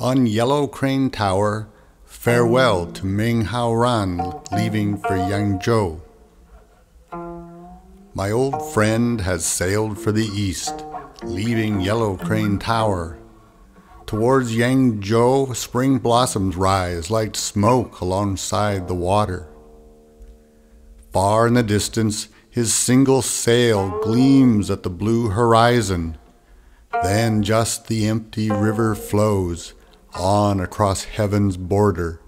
On Yellow Crane Tower, farewell to Meng Haoran leaving for Yangzhou. My old friend has sailed for the east, leaving Yellow Crane Tower. Towards Yangzhou, spring blossoms rise like smoke alongside the water. Far in the distance, his single sail gleams at the blue horizon. Then just the empty river flows on across heaven's border.